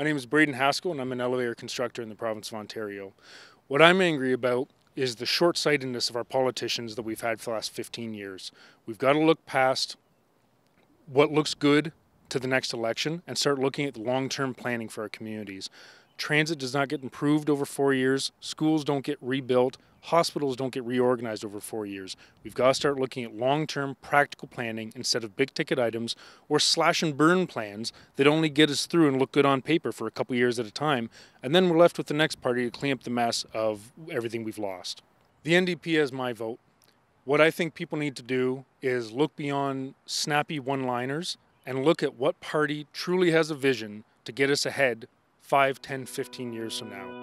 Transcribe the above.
My name is Brayden Haskell, and I'm an elevator constructor in the province of Ontario. What I'm angry about is the short sightedness of our politicians that we've had for the last 15 years. We've got to look past what looks good to the next election and start looking at the long term planning for our communities. Transit does not get improved over four years, schools don't get rebuilt, hospitals don't get reorganized over four years. We've got to start looking at long term practical planning instead of big ticket items or slash and burn plans that only get us through and look good on paper for a couple years at a time, and then we're left with the next party to clean up the mess of everything we've lost. The NDP has my vote. What I think people need to do is look beyond snappy one liners and look at what party truly has a vision to get us ahead 5, 10, 15 years from now.